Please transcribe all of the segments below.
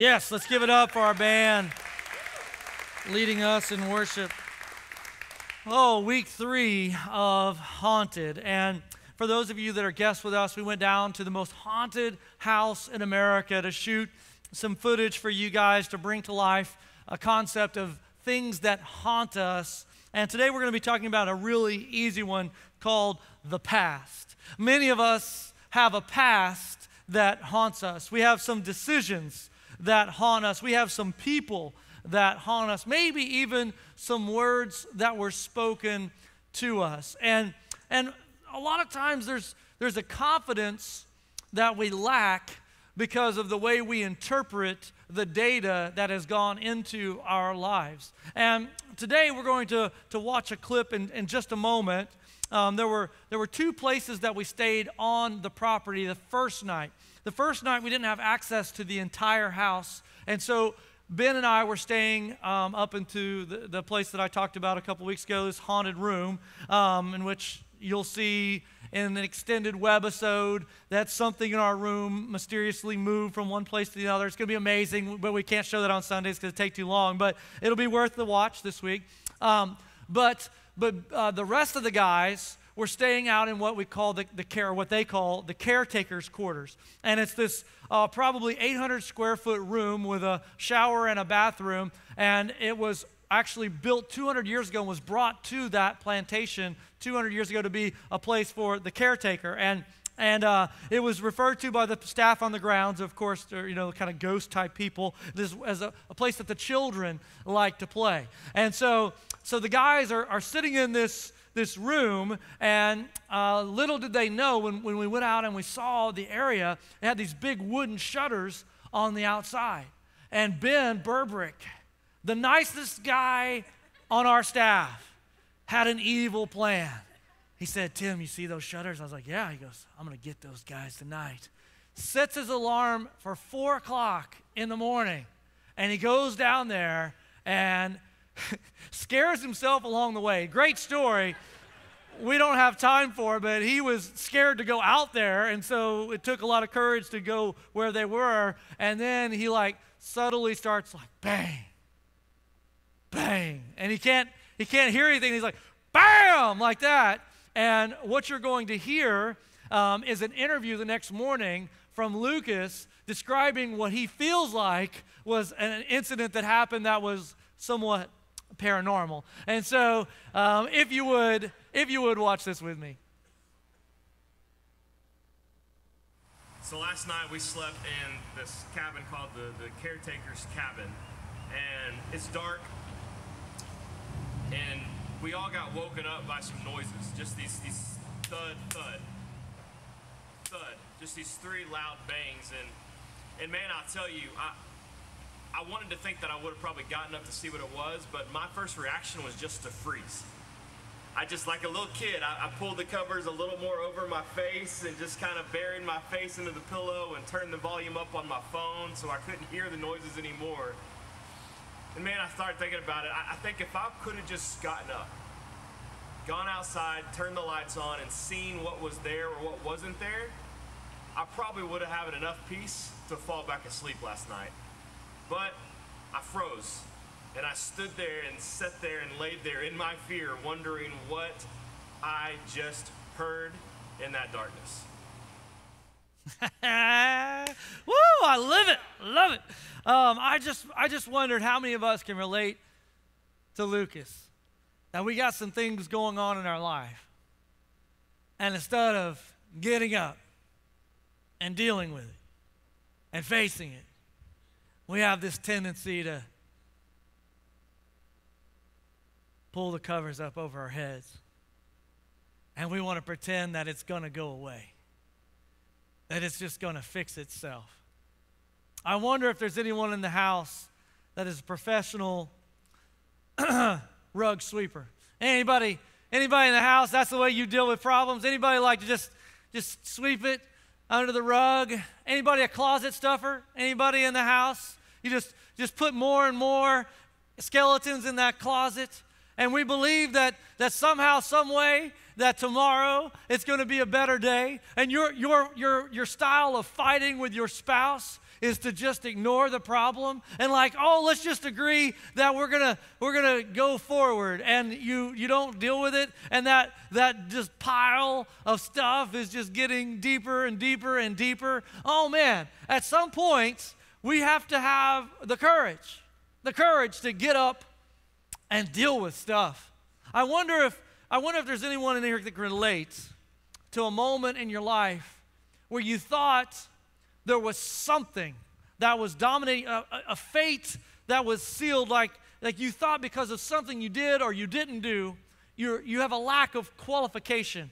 Yes, let's give it up for our band leading us in worship. Oh, week three of Haunted. And for those of you that are guests with us, we went down to the most haunted house in America to shoot some footage for you guys to bring to life a concept of things that haunt us. And today we're going to be talking about a really easy one called the past. Many of us have a past that haunts us, we have some decisions that haunt us. We have some people that haunt us, maybe even some words that were spoken to us. And, and a lot of times there's, there's a confidence that we lack because of the way we interpret the data that has gone into our lives. And today we're going to, to watch a clip in, in just a moment. Um, there, were, there were two places that we stayed on the property the first night. The first night, we didn't have access to the entire house. And so Ben and I were staying um, up into the, the, place that I talked about a couple weeks ago, this haunted room, um, in which you'll see in an extended webisode that something in our room mysteriously moved from one place to the other. It's going to be amazing, but we can't show that on Sundays because it take too long. But it'll be worth the watch this week. Um, but but uh, the rest of the guys we're staying out in what we call the, the care, what they call the caretaker's quarters. And it's this uh, probably 800 square foot room with a shower and a bathroom. And it was actually built 200 years ago and was brought to that plantation 200 years ago to be a place for the caretaker. And and uh, it was referred to by the staff on the grounds, of course, you know, kind of ghost type people, this, as a, a, place that the children like to play. And so, so the guys are, are sitting in this this room, and uh, little did they know when, when we went out and we saw the area, it had these big wooden shutters on the outside. And Ben Burbrick, the nicest guy on our staff, had an evil plan. He said, Tim, you see those shutters? I was like, Yeah. He goes, I'm going to get those guys tonight. Sets his alarm for four o'clock in the morning, and he goes down there and scares himself along the way. Great story. We don't have time for but he was scared to go out there, and so it took a lot of courage to go where they were. And then he like subtly starts like bang, bang, and he can't he can't hear anything. He's like bam like that. And what you're going to hear um, is an interview the next morning from Lucas describing what he feels like was an incident that happened that was somewhat paranormal. And so, um, if you would, if you would watch this with me. So last night we slept in this cabin called the, the caretaker's cabin, and it's dark, and we all got woken up by some noises, just these these thud thud thud, just these three loud bangs, and and man, I'll tell you, I I wanted to think that I would have probably gotten up to see what it was, but my first reaction was just to freeze. I just, like a little kid, I, I, pulled the covers a little more over my face and just kind of buried my face into the pillow and turned the volume up on my phone so I couldn't hear the noises anymore. And man, I started thinking about it. I, I think if I could have just gotten up, gone outside, turned the lights on, and seen what was there or what wasn't there, I probably would have had enough peace to fall back asleep last night. But I froze. And I stood there and sat there and laid there in my fear, wondering what I just heard in that darkness. Woo! I love it, love it. Um, I just, I just wondered how many of us can relate to Lucas. That we got some things going on in our life, and instead of getting up and dealing with it and facing it, we have this tendency to pull the covers up over our heads. And we want to pretend that it's going to go away, that it's just going to fix itself. I wonder if there's anyone in the house that is a professional rug sweeper. Anybody, anybody in the house, that's the way you deal with problems? Anybody like to just, just sweep it under the rug? Anybody a closet stuffer? Anybody in the house? You just, just put more and more skeletons in that closet. And we believe that, that somehow, some way, that tomorrow it's going to be a better day. And your, your, your, your style of fighting with your spouse is to just ignore the problem and like, oh, let's just agree that we're gonna we're gonna go forward, and you you don't deal with it, and that that just pile of stuff is just getting deeper and deeper and deeper. Oh man, at some point we have to have the courage, the courage to get up and deal with stuff. I wonder if I wonder if there's anyone in here that can relate to a moment in your life where you thought there was something that was dominating, a, a, fate that was sealed, like, like you thought because of something you did or you didn't do, you you have a lack of qualification.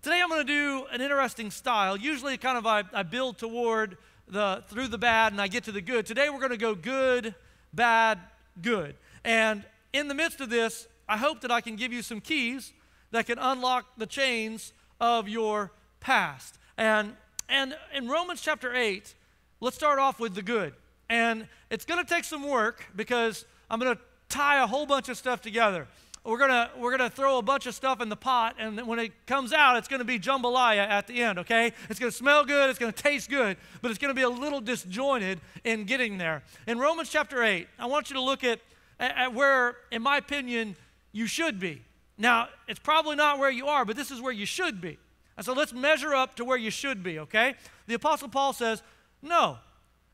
Today I'm going to do an interesting style. Usually, kind of I, I build toward the through the bad and I get to the good. Today we're going to go good, bad, good. And in the midst of this, I hope that I can give you some keys that can unlock the chains of your past. And, and in Romans chapter 8, let's start off with the good. And it's going to take some work because I'm going to tie a whole bunch of stuff together. We're to we're to throw a bunch of stuff in the pot, and when it comes out, it's going to be jambalaya at the end, okay? It's going to smell good, it's going to taste good, but it's going to be a little disjointed in getting there. In Romans chapter 8, I want you to look at, at where, in my opinion, you should be. Now, it's probably not where you are, but this is where you should be. And so let's measure up to where you should be, okay? The Apostle Paul says, No,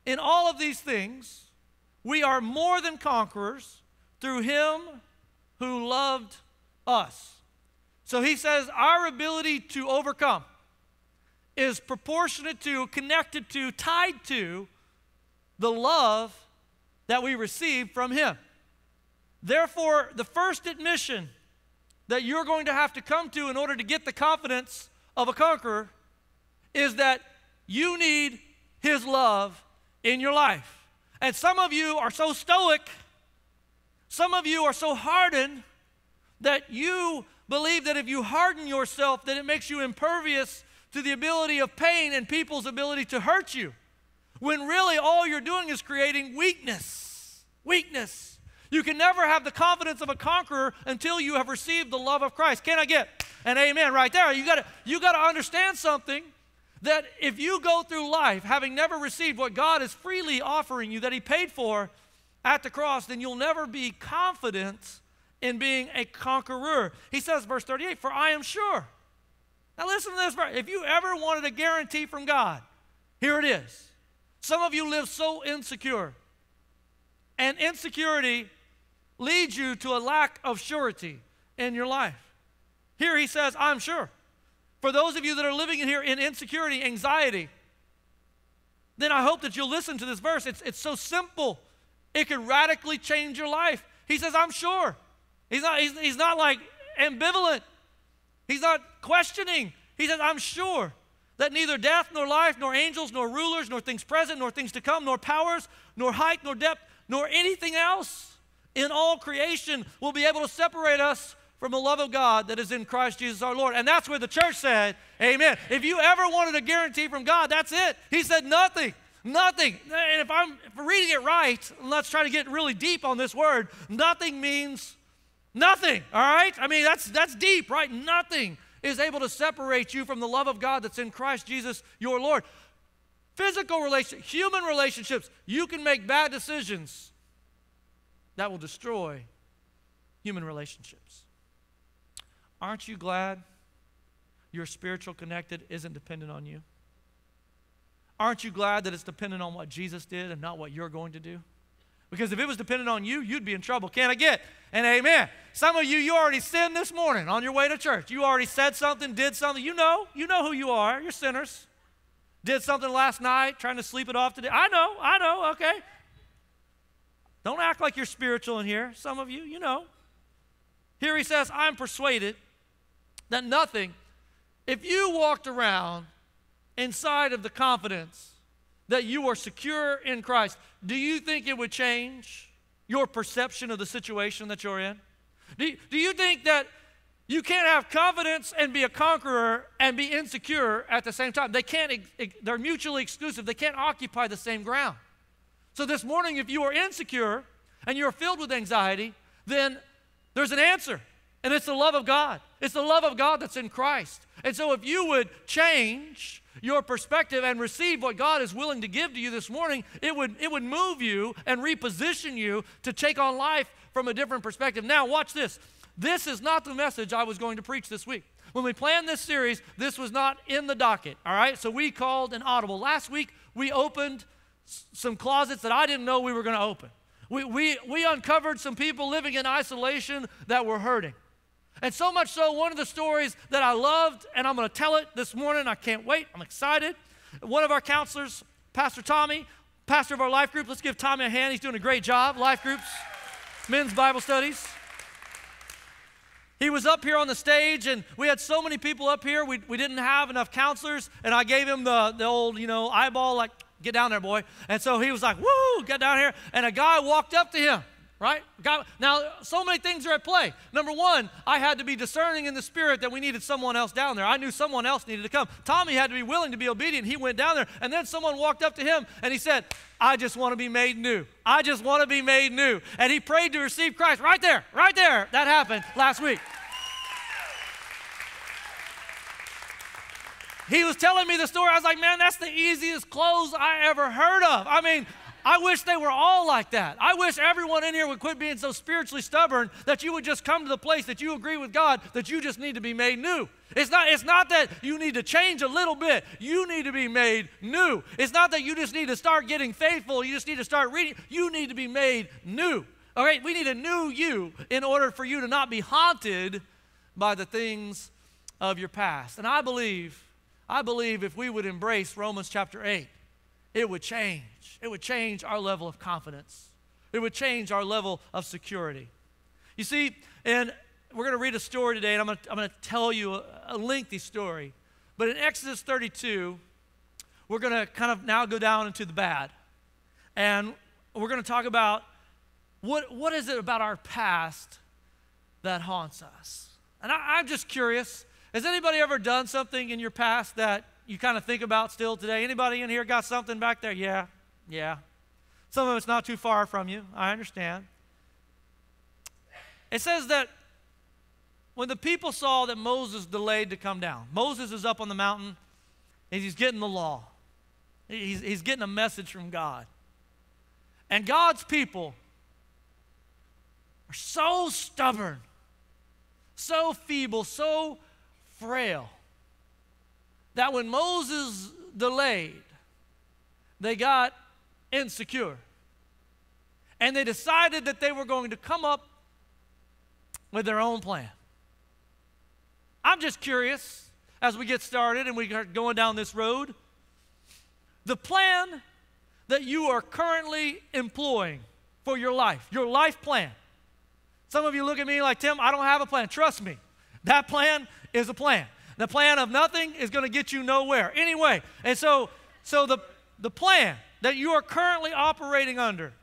in all of these things, we are more than conquerors through him who loved us. So he says, Our ability to overcome is proportionate to, connected to, tied to the love that we receive from him. Therefore, the first admission that you're going to have to come to in order to get the confidence of a conqueror is that you need his love in your life. And some of you are so stoic, some of you are so hardened that you believe that if you harden yourself that it makes you impervious to the ability of pain and people's ability to hurt you. When really all you're doing is creating weakness. Weakness. You can never have the confidence of a conqueror until you have received the love of Christ. Can I get an amen right there? You gotta, you got to understand something that if you go through life having never received what God is freely offering you that he paid for at the cross, then you'll never be confident in being a conqueror. He says verse 38, "For I am sure." Now listen to this verse. If you ever wanted a guarantee from God, here it is. Some of you live so insecure. And insecurity leads you to a lack of surety in your life. Here he says, I'm sure. For those of you that are living in here in insecurity, anxiety, then I hope that you'll listen to this verse. It's, it's so simple, it could radically change your life. He says, I'm sure. He's not, he's, he's not like ambivalent, he's not questioning. He says, I'm sure that neither death, nor life, nor angels, nor rulers, nor things present, nor things to come, nor powers, nor height, nor depth, nor anything else in all creation will be able to separate us from the love of God that is in Christ Jesus our Lord. And that's where the church said, Amen. If you ever wanted a guarantee from God, that's it. He said, Nothing. Nothing. And if I'm if reading it right, let's try to get really deep on this word. Nothing means nothing. All right? I mean, that's that's deep, right? Nothing is able to separate you from the love of God that's in Christ Jesus your Lord. Physical relationships, human relationships, you can make bad decisions that will destroy human relationships. Aren't you glad your spiritual connected isn't dependent on you? Aren't you glad that it's dependent on what Jesus did and not what you're going to do? Because if it was dependent on you, you'd be in trouble. Can I get an amen? Some of you, you already sinned this morning on your way to church. You already said something, did something. You know, you know who you are. You're sinners. Did something last night, trying to sleep it off today. I know, I know, okay. Don't act like you're spiritual in here. Some of you, you know. Here he says, I'm persuaded that nothing, if you walked around inside of the confidence that you are secure in Christ, do you think it would change your perception of the situation that you're in? Do you, do you think that you can't have confidence and be a conqueror and be insecure at the same time? They can't, they're mutually exclusive. They can't occupy the same ground. So, this morning, if you are insecure and you're filled with anxiety, then there's an answer, and it's the love of God. It's the love of God that's in Christ. And so if you would change your perspective and receive what God is willing to give to you this morning, it would, it would move you and reposition you to take on life from a different perspective. Now, watch this. This is not the message I was going to preach this week. When we planned this series, this was not in the docket, all right? So we called an audible. Last week, we opened some closets that I didn't know we were going to open. We, we, we uncovered some people living in isolation that were hurting. And so much so, one of the stories that I loved, and I'm going to tell it this morning, I can't wait, I'm excited. One of our counselors, Pastor Tommy, pastor of our life group, let's give Tommy a hand. He's doing a great job. Life groups, men's Bible studies. He was up here on the stage, and we had so many people up here, we, we didn't have enough counselors, and I gave him the, the old, you know, eyeball, like, get down there, boy. And so he was like, woo, get down here. And a guy walked up to him right? God, now, so many things are at play. Number one, I had to be discerning in the spirit that we needed someone else down there. I knew someone else needed to come. Tommy had to be willing to be obedient. He went down there, and then someone walked up to him and he said, I just want to be made new. I just want to be made new. And he prayed to receive Christ right there, right there. That happened last week. He was telling me the story. I was like, man, that's the easiest close I ever heard of. I mean, I wish they were all like that. I wish everyone in here would quit being so spiritually stubborn that you would just come to the place that you agree with God that you just need to be made new. It's not, it's not that you need to change a little bit. You need to be made new. It's not that you just need to start getting faithful. You just need to start reading. You need to be made new. All right, we need a new you in order for you to not be haunted by the things of your past. And I believe, I believe if we would embrace Romans chapter 8, it would change. It would change our level of confidence. It would change our level of security. You see, and we're going to read a story today, and I'm going to, I'm going to tell you a, a lengthy story. But in Exodus 32, we're going to kind of now go down into the bad. And we're going to talk about what, what is it about our past that haunts us. And I, I'm just curious has anybody ever done something in your past that you kind of think about still today? Anybody in here got something back there? Yeah, yeah. Some of it's not too far from you. I understand. It says that when the people saw that Moses delayed to come down, Moses is up on the mountain and he's getting the law, he's, he's getting a message from God. And God's people are so stubborn, so feeble, so frail that when Moses delayed, they got insecure. And they decided that they were going to come up with their own plan. I'm just curious as we get started and we are going down this road. The plan that you are currently employing for your life, your life plan. Some of you look at me like, Tim, I don't have a plan. Trust me, that plan is a plan. The plan of nothing is going to get you nowhere. Anyway, and so, so the, the plan that you are currently operating under,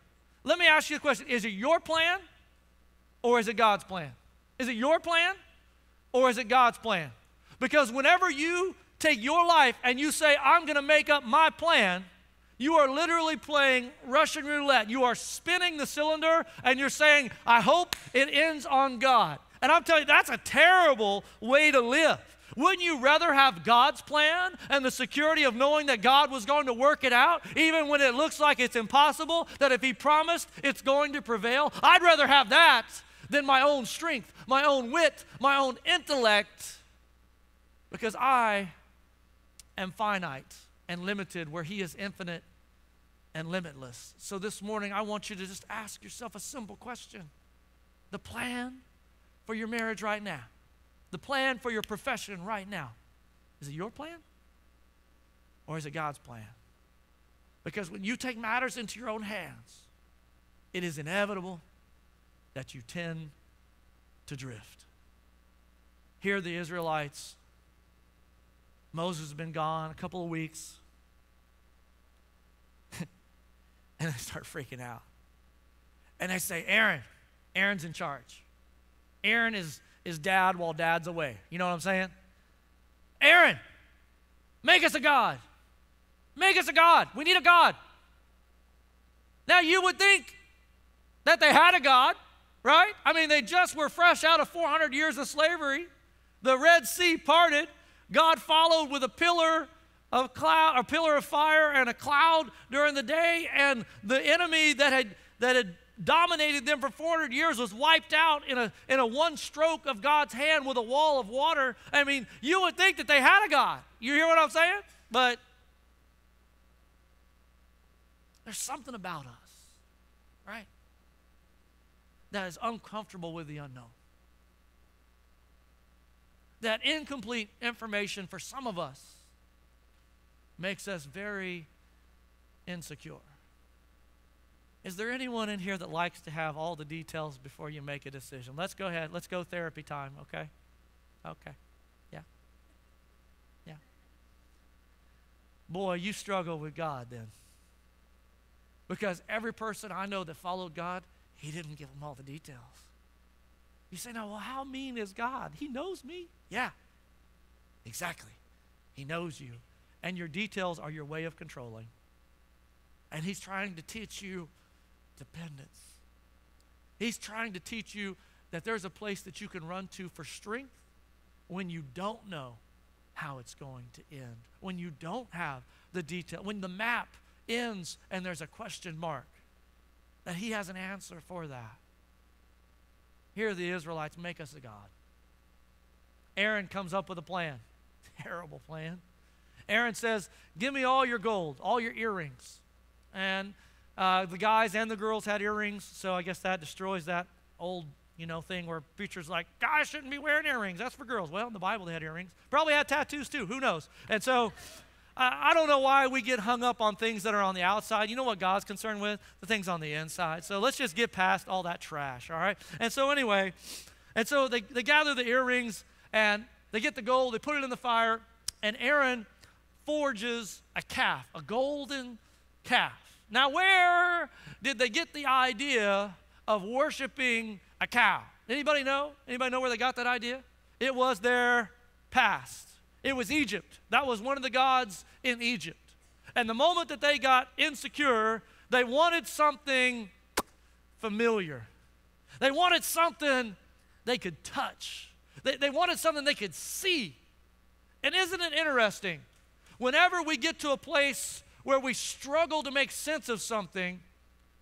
let me ask you a question. Is it your plan or is it God's plan? Is it your plan or is it God's plan? Because whenever you take your life and you say, I'm going to make up my plan, you are literally playing Russian roulette. You are spinning the cylinder and you're saying, I hope it ends on God. And I'm telling you, that's a terrible way to live. Wouldn't you rather have God's plan and the security of knowing that God was going to work it out, even when it looks like it's impossible, that if He promised it's going to prevail? I'd rather have that than my own strength, my own wit, my own intellect, because I am finite and limited where He is infinite and limitless. So this morning, I want you to just ask yourself a simple question The plan for your marriage right now the plan for your profession right now, is it your plan or is it God's plan? Because when you take matters into your own hands, it is inevitable that you tend to drift. Here, the Israelites, Moses has been gone a couple of weeks, and they start freaking out. And they say, Aaron, Aaron's in charge. Aaron is is dad while dad's away. You know what I'm saying? Aaron, make us a God. Make us a God. We need a God. Now, you would think that they had a God, right? I mean, they just were fresh out of 400 years of slavery. the Red Sea parted. God followed with a pillar of cloud, a pillar of fire and a cloud during the day, and the enemy that had that had dominated them for 400 years was wiped out in a, in a one stroke of God's hand with a wall of water. I mean, you would think that they had a God. You hear what I'm saying? But there's something about us, right? That is uncomfortable with the unknown. That incomplete information for some of us makes us very insecure. Is there anyone in here that likes to have all the details before you make a decision? Let's go ahead. Let's go therapy time, okay? Okay. Yeah. Yeah. Boy, you struggle with God then. Because every person I know that followed God, He didn't give them all the details. You say, now, well, how mean is God? He knows me. Yeah, exactly. He knows you. And your details are your way of controlling. And He's trying to teach you dependence. He's trying to teach you that there's a place that you can run to for strength when you don't know how it's going to end, when you don't have the detail, when the map ends and there's a question mark, that He has an answer for that. Here, the Israelites make us a God. Aaron comes up with a plan. Terrible plan. Aaron says, Give me all your gold, all your earrings. And uh, the guys and the girls had earrings, so I guess that destroys that old, you know, thing where preachers like guys shouldn't be wearing earrings. That's for girls. Well, in the Bible they had earrings. Probably had tattoos too. Who knows? And so. I don't know why we get hung up on things that are on the outside. You know what God's concerned with? The things on the inside. So let's just get past all that trash, all right? And so, anyway, and so they, they gather the earrings and they get the gold, they put it in the fire, and Aaron forges a calf, a golden calf. Now, where did they get the idea of worshiping a cow? Anybody know? Anybody know where they got that idea? It was their past. It was Egypt. That was one of the gods in Egypt. And the moment that they got insecure, they wanted something familiar. They wanted something they could touch. They, they wanted something they could see. And isn't it interesting? Whenever we get to a place where we struggle to make sense of something,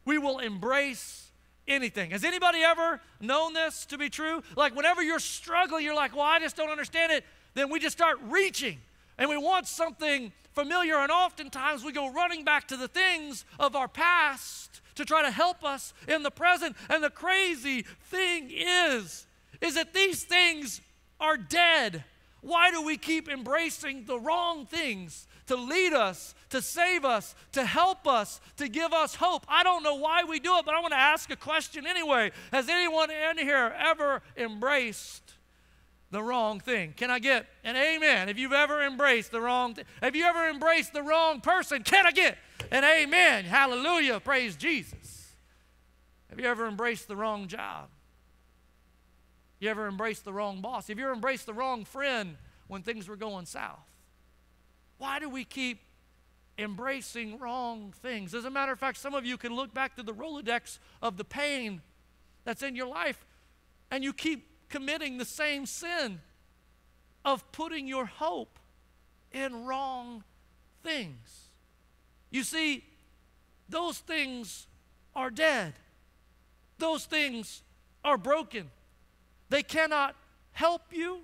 we will embrace anything. Has anybody ever known this to be true? Like whenever you're struggling, you're like, well, I just don't understand it. Then we just start reaching and we want something familiar. And oftentimes we go running back to the things of our past to try to help us in the present. And the crazy thing is, is that these things are dead. Why do we keep embracing the wrong things to lead us, to save us, to help us, to give us hope. I don't know why we do it, but I want to ask a question anyway. Has anyone in here ever embraced the wrong thing? Can I get an amen? If you've ever embraced the wrong thing, have you ever embraced the wrong person? Can I get an amen? Hallelujah. Praise Jesus. Have you ever embraced the wrong job? You ever embraced the wrong boss? Have you ever embraced the wrong friend when things were going south? Why do we keep embracing wrong things? As a matter of fact, some of you can look back to the Rolodex of the pain that's in your life and you keep committing the same sin of putting your hope in wrong things. You see, those things are dead, those things are broken. They cannot help you,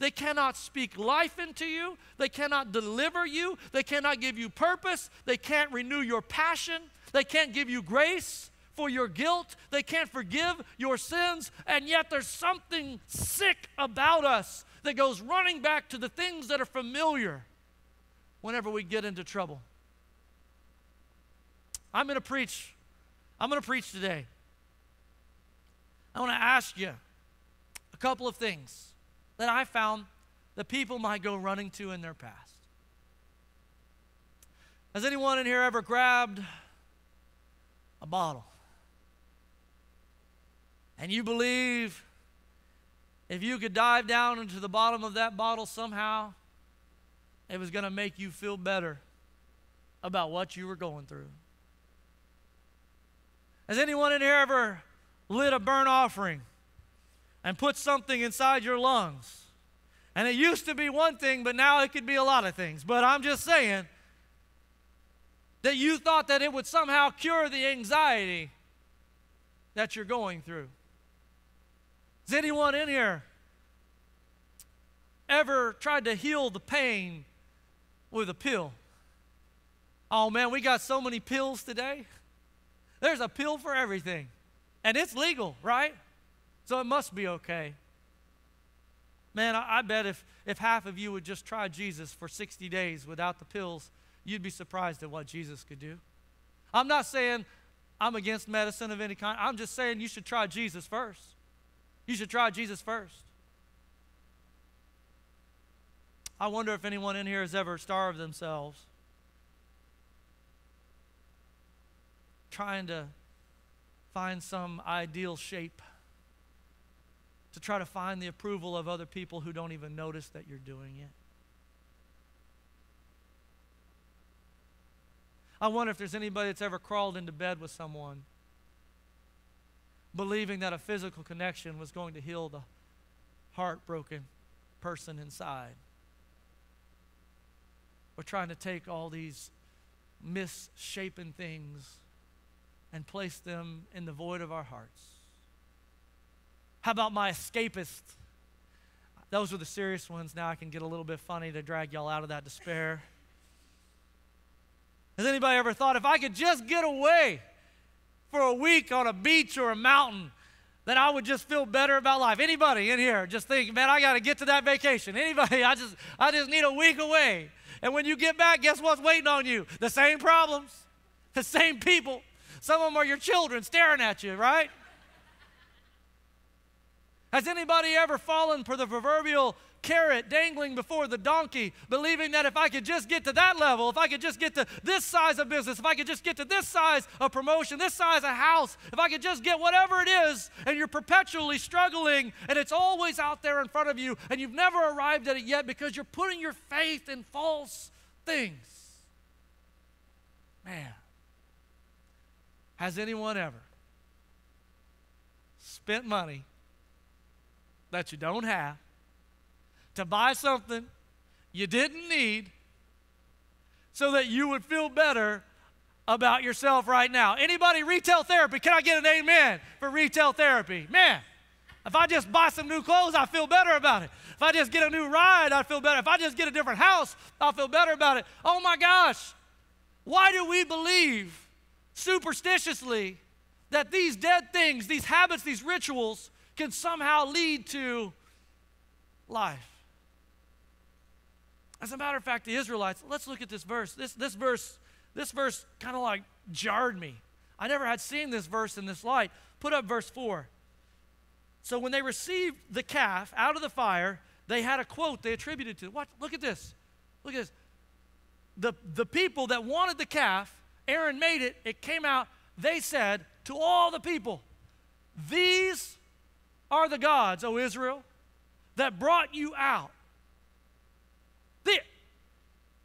they cannot speak life into you. They cannot deliver you. They cannot give you purpose. They can't renew your passion. They can't give you grace for your guilt. They can't forgive your sins. And yet there's something sick about us that goes running back to the things that are familiar whenever we get into trouble. I'm going to preach. I'm going to preach today. I want to ask you a couple of things that I found that people might go running to in their past. Has anyone in here ever grabbed a bottle? And you believe if you could dive down into the bottom of that bottle somehow, it was going to make you feel better about what you were going through. Has anyone in here ever lit a burnt offering and put something inside your lungs And it used to be one thing, but now it could be a lot of things. But I'm just saying that you thought that it would somehow cure the anxiety that you're going through. Is anyone in here ever tried to heal the pain with a pill? Oh man, we got so many pills today. There's a pill for everything. And it's legal, right? So it must be okay. Man, I, I, bet if, if half of you would just try Jesus for 60 days without the pills, you'd be surprised at what Jesus could do. I'm not saying I'm against medicine of any kind. I'm just saying you should try Jesus first. You should try Jesus first. I wonder if anyone in here has ever starved themselves trying to find some ideal shape, to try to find the approval of other people who don't even notice that you're doing it. I wonder if there's anybody that's ever crawled into bed with someone believing that a physical connection was going to heal the heartbroken person inside. We're trying to take all these misshapen things and place them in the void of our hearts. How about my escapist? Those were the serious ones. Now I can get a little bit funny to drag y'all out of that despair. Has anybody ever thought if I could just get away for a week on a beach or a mountain, then I would just feel better about life? Anybody in here just think, man, I got to get to that vacation. Anybody, I just I just need a week away. And when you get back, guess what's waiting on you? The same problems, the same people. Some of them are your children staring at you, right? Has anybody ever fallen for the proverbial carrot dangling before the donkey, believing that if I could just get to that level, if I could just get to this size of business, if I could just get to this size of promotion, this size of house, if I could just get whatever it is, and you're perpetually struggling and it's always out there in front of you and you've never arrived at it yet because you're putting your faith in false things. Man. Has anyone ever spent money that you don't have to buy something you didn't need so that you would feel better about yourself right now? Anybody retail therapy? Can I get an amen for retail therapy? Man, if I just buy some new clothes, I feel better about it. If I just get a new ride, I feel better. If I just get a different house, I'll feel better about it. Oh my gosh, why do we believe superstitiously that these dead things, these habits, these rituals can somehow lead to life. As a matter of fact, the Israelites, let's look at this verse. This, this verse, this verse kind of like jarred me. I never had seen this verse in this light. Put up verse 4. So when they received the calf out of the fire, they had a quote they attributed to. What? Look at this. Look at this. The, the people that wanted the calf Aaron made it, it came out. They said to all the people, These are the gods, O Israel, that brought you out. The,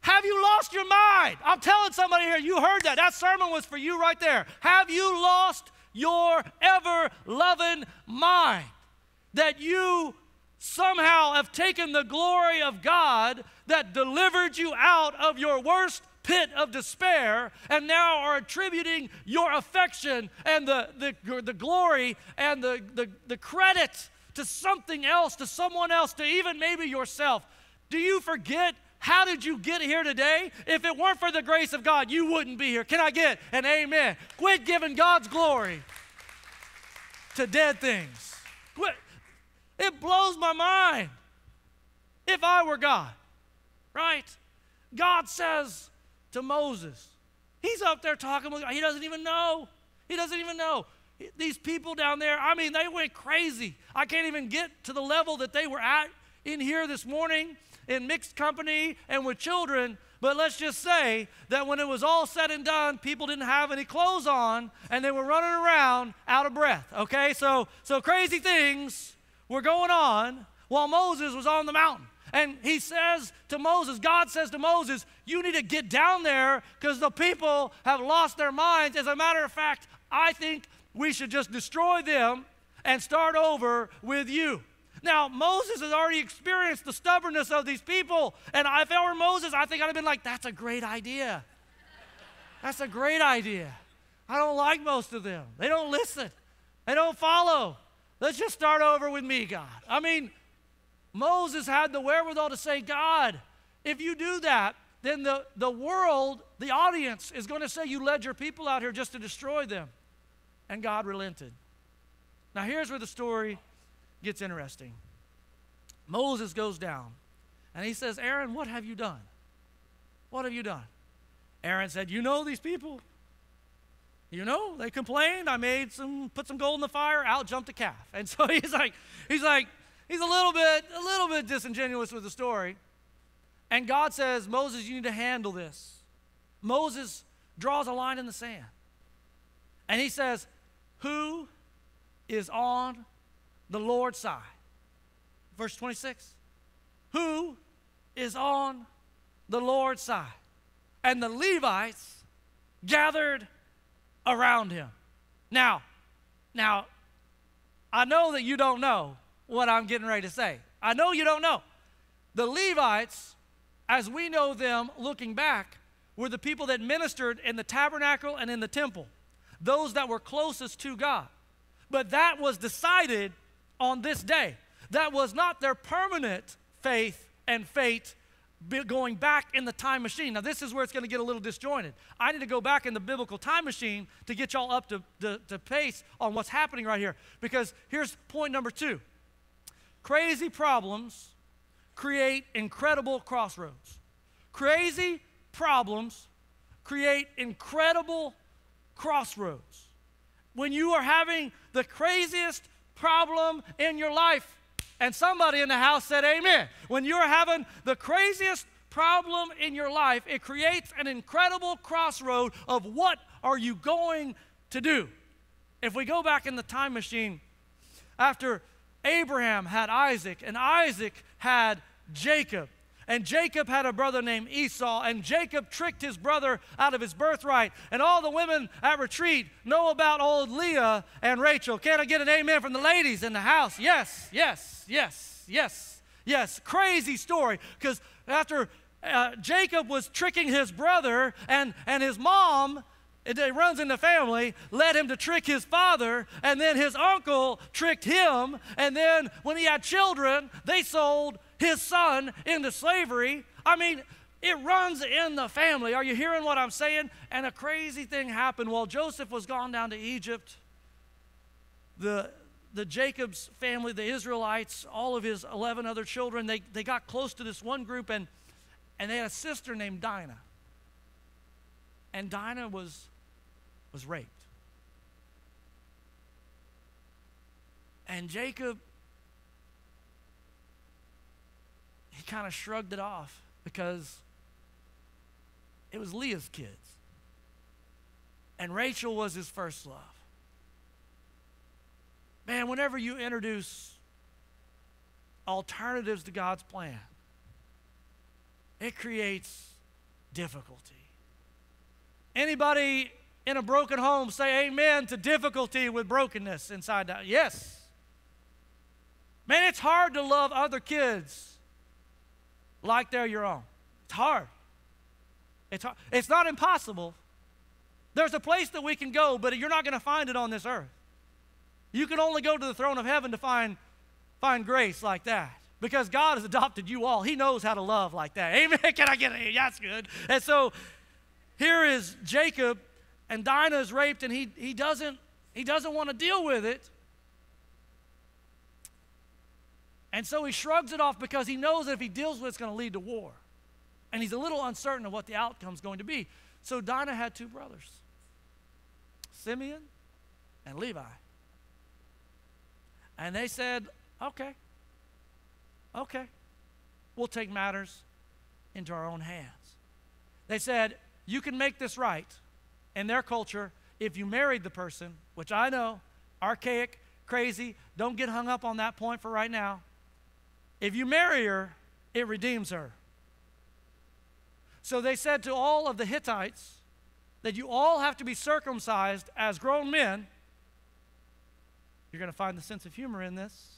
have you lost your mind? I'm telling somebody here, you heard that. That sermon was for you right there. Have you lost your ever loving mind? That you somehow have taken the glory of God that delivered you out of your worst pit of despair and now are attributing your affection and the, the, the glory and the, the, the credit to something else, to someone else, to even maybe yourself. Do you forget how did you get here today? If it weren't for the grace of God, you wouldn't be here. Can I get an amen? Quit giving God's glory to dead things. Quit. It blows my mind. If I were God, right? God says, to Moses. He's up there talking, with. God. he doesn't even know. He doesn't even know. These people down there, I mean, they went crazy. I can't even get to the level that they were at in here this morning in mixed company and with children. But let's just say that when it was all said and done, people didn't have any clothes on and they were running around out of breath. Okay? So so crazy things were going on while Moses was on the mountain. And he says to Moses, God says to Moses, You need to get down there because the people have lost their minds. As a matter of fact, I think we should just destroy them and start over with you. Now, Moses has already experienced the stubbornness of these people. And if I were Moses, I think I'd have been like, that's a great idea. That's a great idea. I don't like most of them. They don't listen, they don't follow. Let's just start over with me, God. I mean, Moses had the wherewithal to say, God, if you do that, then the, the world, the audience, is going to say you led your people out here just to destroy them. And God relented. Now, here's where the story gets interesting. Moses goes down and he says, Aaron, what have you done? What have you done? Aaron said, You know these people? You know, they complained. I made some, put some gold in the fire, out jumped a calf. And so he's like, he's like, he's a little bit, a little bit disingenuous with the story. And God says, Moses, you need to handle this. Moses draws a line in the sand. And he says, Who is on the Lord's side? Verse 26. Who is on the Lord's side? And the Levites gathered around him. Now, now, I know that you don't know what I'm getting ready to say. I know you don't know. The Levites as we know them looking back, were the people that ministered in the tabernacle and in the temple, those that were closest to God. But that was decided on this day. That was not their permanent faith and fate going back in the time machine. Now, this is where it's going to get a little disjointed. I need to go back in the biblical time machine to get y'all up to, to, to pace on what's happening right here. Because here's point number two crazy problems create incredible crossroads. Crazy problems create incredible crossroads. When you are having the craziest problem in your life, and somebody in the house said, Amen. When you're having the craziest problem in your life, it creates an incredible crossroad of what are you going to do. If we go back in the time machine, after Abraham had Isaac, and Isaac had Jacob. And Jacob had a brother named Esau, and Jacob tricked his brother out of his birthright. And all the women at retreat know about old Leah and Rachel. Can I get an amen from the ladies in the house? Yes, yes, yes, yes, yes. Crazy story because after uh, Jacob was tricking his brother, and, and his mom it, runs in the family, led him to trick his father, and then his uncle tricked him, and then when he had children, they sold his son into slavery. I mean, it runs in the family. Are you hearing what I'm saying? And a crazy thing happened while Joseph was gone down to Egypt. The, the Jacob's family, the Israelites, all of his 11 other children, they, they got close to this one group and, and they had a sister named Dinah. And Dinah was was raped. And Jacob, he kind of shrugged it off because it was Leah's kids. And Rachel was his first love. Man, whenever you introduce alternatives to God's plan, it creates difficulty. Anybody in a broken home say amen to difficulty with brokenness inside that? Yes. Man, it's hard to love other kids like they're your own. It's hard. It's, hard. it's not impossible. There's a place that we can go, but you're not going to find it on this earth. You can only go to the throne of heaven to find, find grace like that because God has adopted you all. He knows how to love like that. Amen. Can I get it? That's good. And so here is Jacob and Dinah is raped and he, he doesn't he doesn't want to deal with it. And so he shrugs it off because he knows that if he deals with it, it's going to lead to war. And he's a little uncertain of what the outcome is going to be. So Dinah had two brothers, Simeon and Levi. And they said, okay, okay, we'll take matters into our own hands. They said, you can make this right in their culture, if you married the person, which I know, archaic, crazy, don't get hung up on that point for right now. If you marry her, it redeems her. So they said to all of the Hittites that you all have to be circumcised as grown men. You're going to find the sense of humor in this.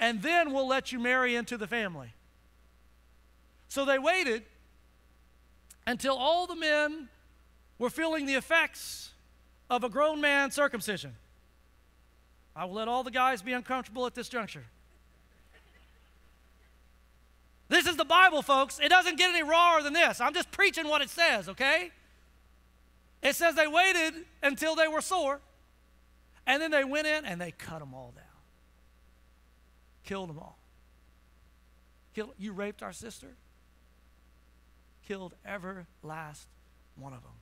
and then we'll let you marry into the family. So they waited until all the men were feeling the effects of a grown man circumcision. I will let all the guys be uncomfortable at this juncture. This is the Bible, folks. It doesn't get any rawer than this. I'm just preaching what it says, okay? It says they waited until they were sore, and then they went in and they cut them all down. Killed them all. Killed, you raped our sister? Killed every last one of them.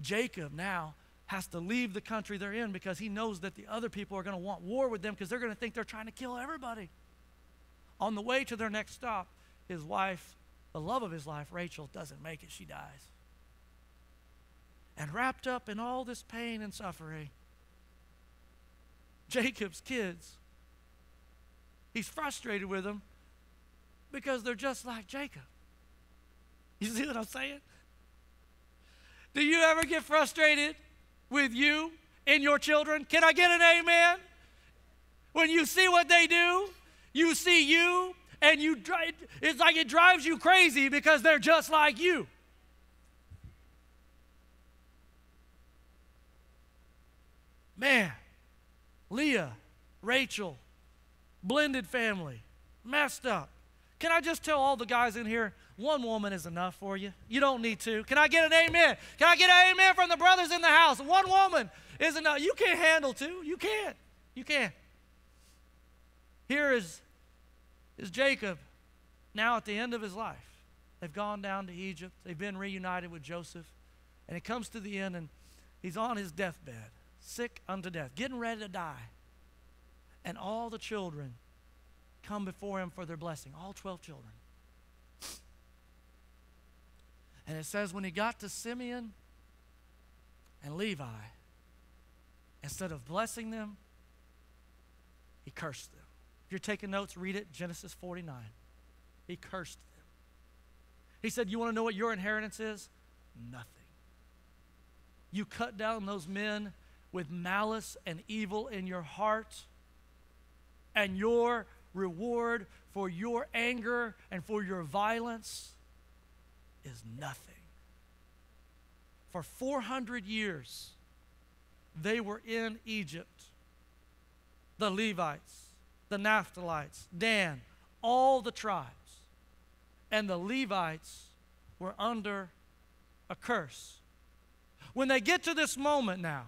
Jacob now has to leave the country they're in because he knows that the other people are going to want war with them because they're going to think they're trying to kill everybody. On the way to their next stop, his wife, the love of his life, Rachel, doesn't make it. She dies. And wrapped up in all this pain and suffering, Jacob's kids, he's frustrated with them because they're just like Jacob. You see what I'm saying? Do you ever get frustrated with you and your children? Can I get an amen? When you see what they do, you see you, and you it's like it drives you crazy because they're just like you. Man, Leah, Rachel, blended family, messed up. Can I just tell all the guys in here, one woman is enough for you. You don't need two. Can I get an amen? Can I get an amen from the brothers in the house? One woman is enough. You can't handle two. You can't. You can't. Here is, is Jacob now at the end of his life. They've gone down to Egypt. They've been reunited with Joseph. And it comes to the end, and he's on his deathbed, sick unto death, getting ready to die. And all the children come before him for their blessing, all 12 children. And it says, when he got to Simeon and Levi, instead of blessing them, he cursed them. If you're taking notes, read it Genesis 49. He cursed them. He said, You want to know what your inheritance is? Nothing. You cut down those men with malice and evil in your heart, and your reward for your anger and for your violence is nothing. For 400 years, they were in Egypt. The Levites, the Naphtalites, Dan, all the tribes. And the Levites were under a curse. When they get to this moment now,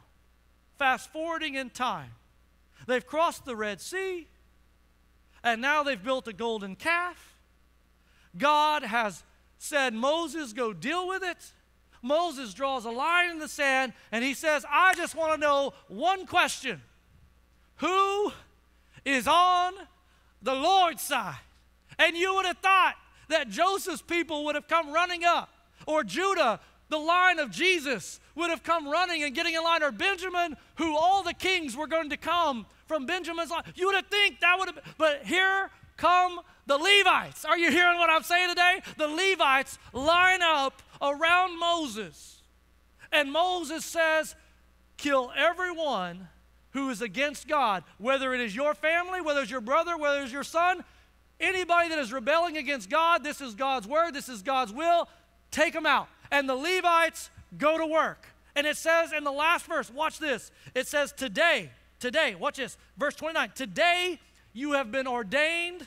fast forwarding in time, they've crossed the Red Sea, and now they've built a golden calf. God has said, Moses, go deal with it. Moses draws a line in the sand and he says, I just want to know one question Who is on the Lord's side? And you would have thought that Joseph's people would have come running up, or Judah, the line of Jesus, would have come running and getting in line, or Benjamin, who all the kings were going to come from Benjamin's line. You would have think that would have, but here come the Levites. Are you hearing what I'm saying today? The Levites line up around Moses. And Moses says, Kill everyone who is against God, whether it is your family, whether it's your brother, whether it's your son, anybody that is rebelling against God, this is God's word, this is God's will, take them out. And the Levites go to work. And it says in the last verse, watch this. It says, Today, today, watch this, verse 29, today you have been ordained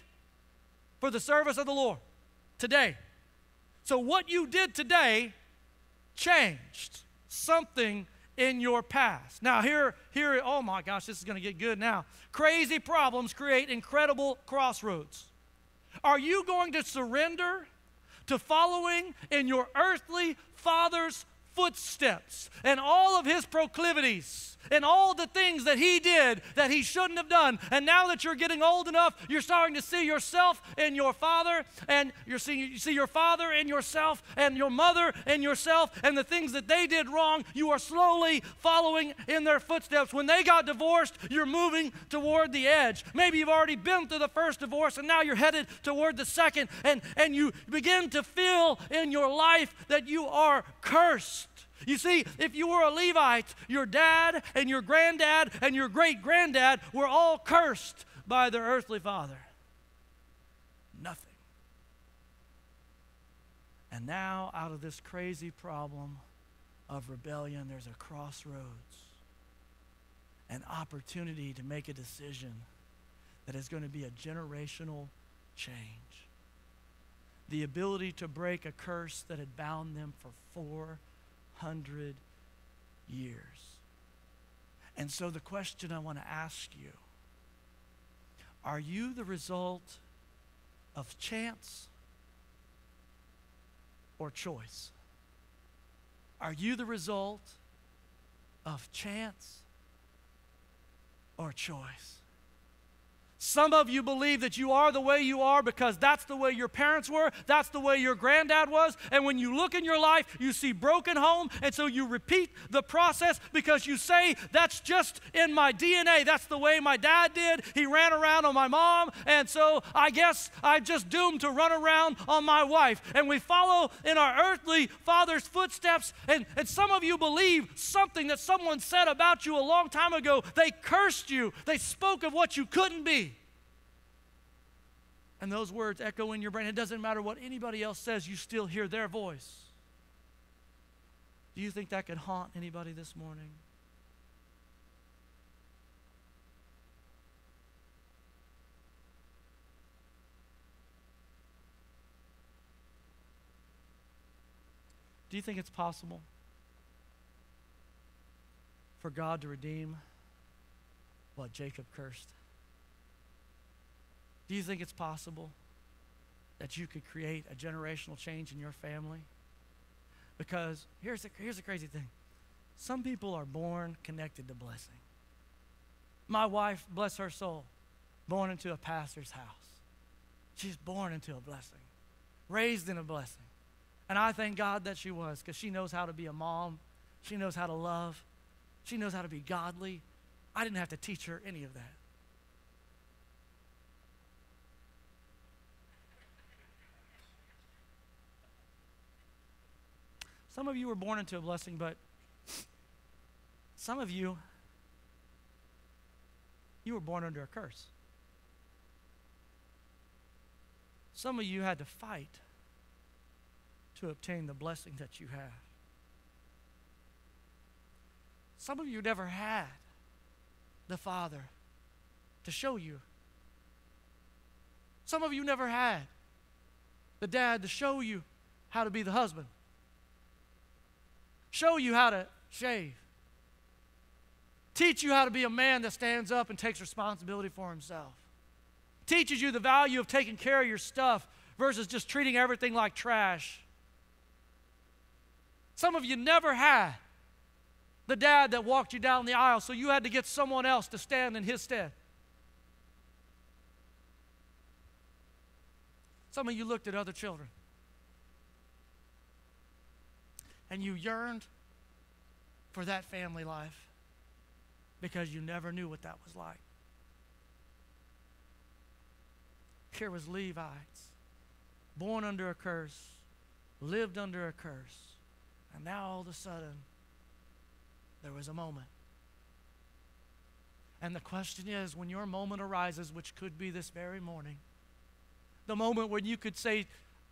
for the service of the Lord. Today. So, what you did today changed something in your past. Now, here, here, oh my gosh, this is going to get good now. Crazy problems create incredible crossroads. Are you going to surrender to following in your earthly father's footsteps and all of his proclivities? and all the things that he did that he shouldn't have done. And now that you're getting old enough, you're starting to see yourself and your father, and you're seeing, you see your father in yourself, and your mother in yourself, and the things that they did wrong, you are slowly following in their footsteps. When they got divorced, you're moving toward the edge. Maybe you've already been through the first divorce, and now you're headed toward the second, and, and you begin to feel in your life that you are cursed. You see, if you were a Levite, your dad and your granddad and your great granddad were all cursed by their earthly father? Nothing. And now, out of this crazy problem of rebellion, there's a crossroads, an opportunity to make a decision that is going to be a generational change. The ability to break a curse that had bound them for 400 years. And so, the question I want to ask you are you the result of chance or choice? Are you the result of chance or choice? Some of you believe that you are the way you are because that's the way your parents were, that's the way your granddad was. And when you look in your life, you see broken home, and so you repeat the process because you say, That's just in my DNA. That's the way my dad did. He ran around on my mom, and so I guess I'm just doomed to run around on my wife. And we follow in our earthly father's footsteps. And, and some of you believe something that someone said about you a long time ago. They cursed you, they spoke of what you couldn't be and those words echo in your brain. It doesn't matter what anybody else says, you still hear their voice. Do you think that could haunt anybody this morning? Do you think it's possible for God to redeem what Jacob cursed? Do you think it's possible that you could create a generational change in your family? Because here's the, here's the crazy thing some people are born connected to blessing. My wife, bless her soul, born into a pastor's house. She's born into a blessing, raised in a blessing. And I thank God that she was because she knows how to be a mom, she knows how to love, she knows how to be godly. I didn't have to teach her any of that. Some of you were born into a blessing, but some of you, you were born under a curse. Some of you had to fight to obtain the blessing that you have. Some of you never had the Father to show you. Some of you never had the dad to show you how to be the husband show you how to shave, teach you how to be a man that stands up and takes responsibility for himself, teaches you the value of taking care of your stuff versus just treating everything like trash. Some of you never had the dad that walked you down the aisle, so you had to get someone else to stand in his stead. Some of you looked at other children and you yearned for that family life because you never knew what that was like. Here was Levites, born under a curse, lived under a curse, and now all of a sudden there was a moment. And the question is when your moment arises, which could be this very morning, the moment when you could say,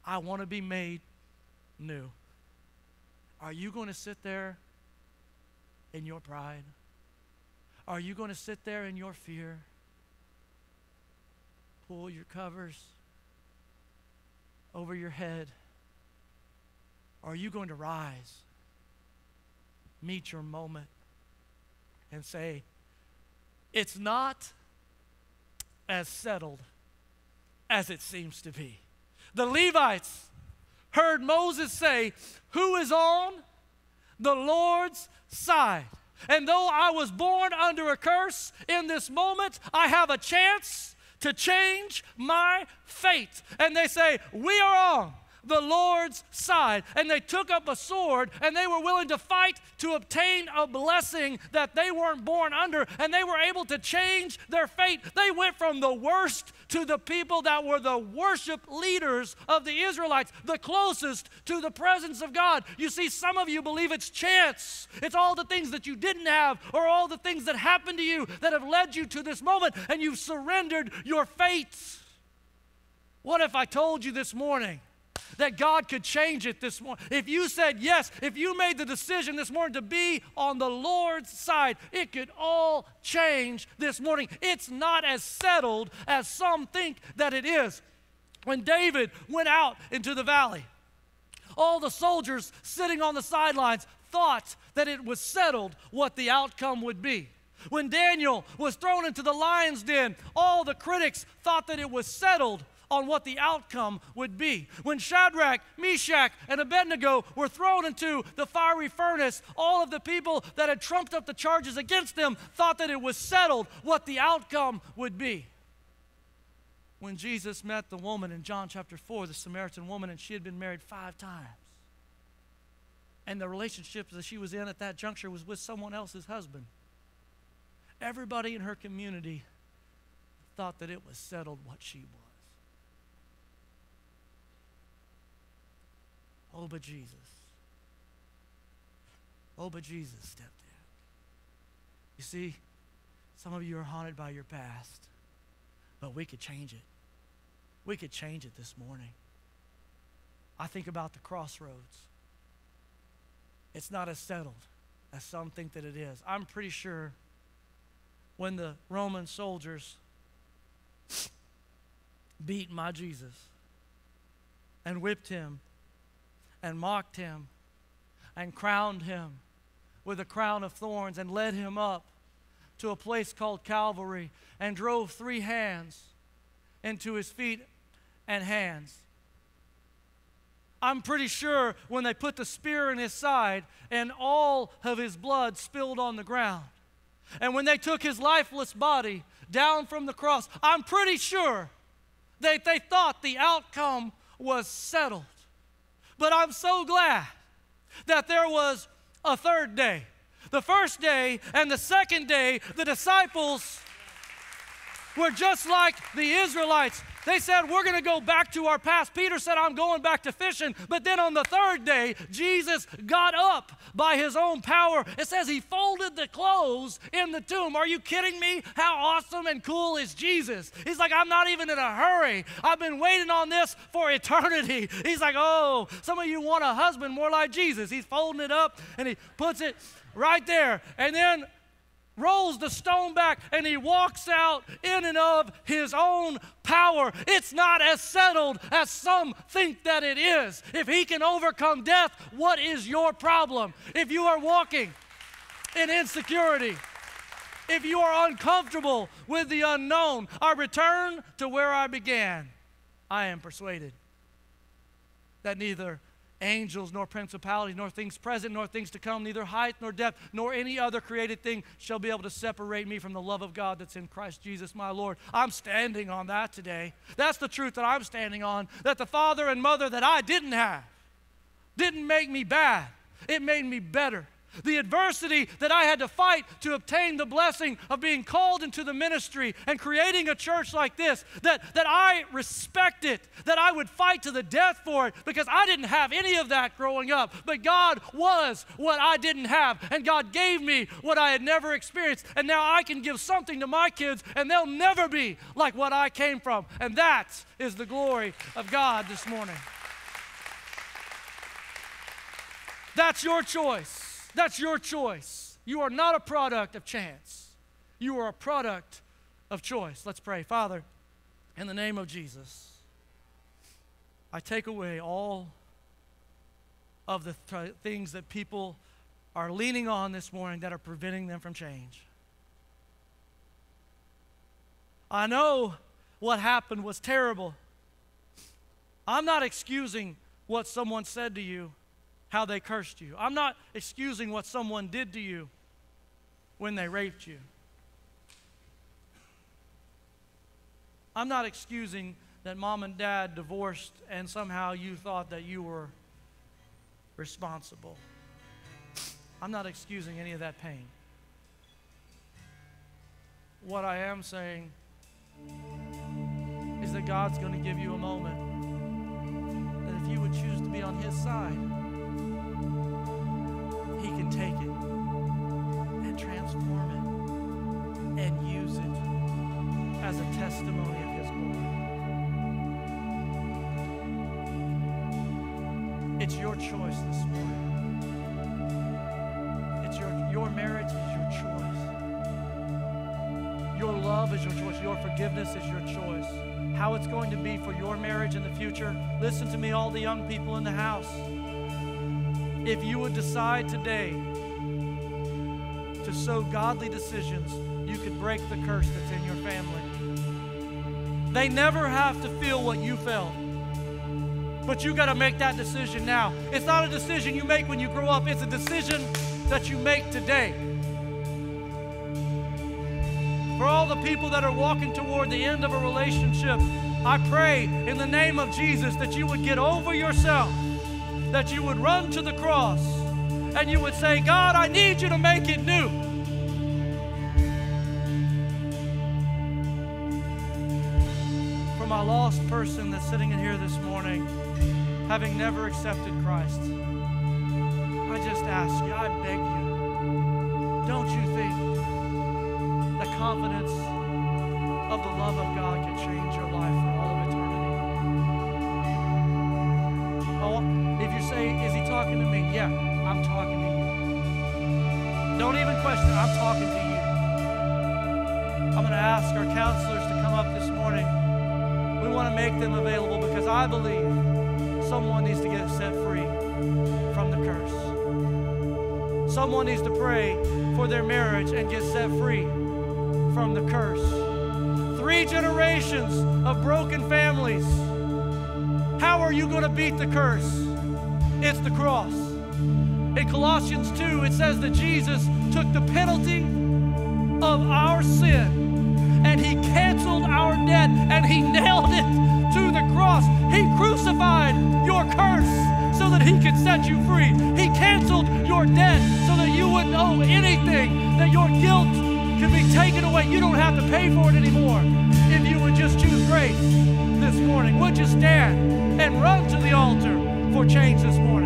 I want to be made new. Are you going to sit there in your pride? Are you going to sit there in your fear? Pull your covers over your head? Are you going to rise, meet your moment, and say, It's not as settled as it seems to be? The Levites heard Moses say, Who is on the Lord's side? And though I was born under a curse, in this moment I have a chance to change my fate. And they say, We are on the Lord's side. And they took up a sword and they were willing to fight to obtain a blessing that they weren't born under. And they were able to change their fate. They went from the worst to the people that were the worship leaders of the Israelites, the closest to the presence of God. You see, some of you believe it's chance. It's all the things that you didn't have or all the things that happened to you that have led you to this moment, and you've surrendered your fate. What if I told you this morning that God could change it this morning. If you said yes, if you made the decision this morning to be on the Lord's side, it could all change this morning. It's not as settled as some think that it is. When David went out into the valley, all the soldiers sitting on the sidelines thought that it was settled what the outcome would be. When Daniel was thrown into the lion's den, all the critics thought that it was settled on what the outcome would be. When Shadrach, Meshach, and Abednego were thrown into the fiery furnace, all of the people that had trumped up the charges against them thought that it was settled what the outcome would be. When Jesus met the woman in John chapter 4, the Samaritan woman, and she had been married five times. And the relationship that she was in at that juncture was with someone else's husband. Everybody in her community thought that it was settled what she was. Oh, but Jesus. Oh, but Jesus stepped in. You see, some of you are haunted by your past, but we could change it. We could change it this morning. I think about the crossroads. It's not as settled as some think that it is. I'm pretty sure when the Roman soldiers beat my Jesus and whipped him and mocked him and crowned him with a crown of thorns and led him up to a place called Calvary and drove three hands into his feet and hands. I'm pretty sure when they put the spear in his side and all of his blood spilled on the ground, and when they took his lifeless body down from the cross, I'm pretty sure that they thought the outcome was settled. But I'm so glad that there was a third day. The first day and the second day, the disciples were just like the Israelites. They said, We're going to go back to our past. Peter said, I'm going back to fishing. But then on the third day, Jesus got up by his own power. It says he folded the clothes in the tomb. Are you kidding me? How awesome and cool is Jesus? He's like, I'm not even in a hurry. I've been waiting on this for eternity. He's like, Oh, some of you want a husband more like Jesus. He's folding it up and he puts it right there. And then rolls the stone back and he walks out in and of his own power. It's not as settled as some think that it is. If he can overcome death, what is your problem? If you are walking in insecurity, if you are uncomfortable with the unknown, I return to where I began. I am persuaded that neither angels, nor principalities, nor things present, nor things to come, neither height nor depth, nor any other created thing shall be able to separate me from the love of God that's in Christ Jesus my Lord. I'm standing on that today. That's the truth that I'm standing on. That the father and mother that I didn't have didn't make me bad, it made me better the adversity that I had to fight to obtain the blessing of being called into the ministry and creating a church like this, that, that I respect it, that I would fight to the death for it because I didn't have any of that growing up. But God was what I didn't have, and God gave me what I had never experienced. And now I can give something to my kids, and they'll never be like what I came from. And that is the glory of God this morning. That's your choice. That's your choice. You are not a product of chance, you are a product of choice. Let's pray. Father, in the name of Jesus, I take away all of the th- things that people are leaning on this morning that are preventing them from change. I know what happened was terrible. I'm not excusing what someone said to you how they cursed you. I'm not excusing what someone did to you when they raped you. I'm not excusing that mom and dad divorced and somehow you thought that you were responsible. I'm not excusing any of that pain. What I am saying is that God's going to give you a moment that if you would choose to be on His side, can take it and transform it and use it as a testimony of His glory. It's your choice this morning. It's your, your marriage is your choice. Your love is your choice. Your forgiveness is your choice. How it's going to be for your marriage in the future. Listen to me, all the young people in the house. If you would decide today to sow godly decisions, you could break the curse that's in your family. They never have to feel what you felt. But you got to make that decision now. It's not a decision you make when you grow up, it's a decision that you make today. For all the people that are walking toward the end of a relationship, I pray in the name of Jesus that you would get over yourself, that you would run to the cross, and you would say, God, I need you to make it new. For my lost person that's sitting in here this morning, having never accepted Christ, I just ask you, I beg you, don't you think the confidence of the love of God can change your life If you say, Is he talking to me? Yeah, I'm talking to you. Don't even question I'm talking to you. I'm going to ask our counselors to come up this morning. We want to make them available because I believe someone needs to get set free from the curse. Someone needs to pray for their marriage and get set free from the curse. Three generations of broken families. How are you going to beat the curse? It's the cross. In Colossians 2, it says that Jesus took the penalty of our sin and he canceled our debt and he nailed it to the cross. He crucified your curse so that he could set you free. He canceled your debt so that you wouldn't owe anything, that your guilt could be taken away. You don't have to pay for it anymore if you would just choose grace this morning. Would you stand and run to the altar for change this morning?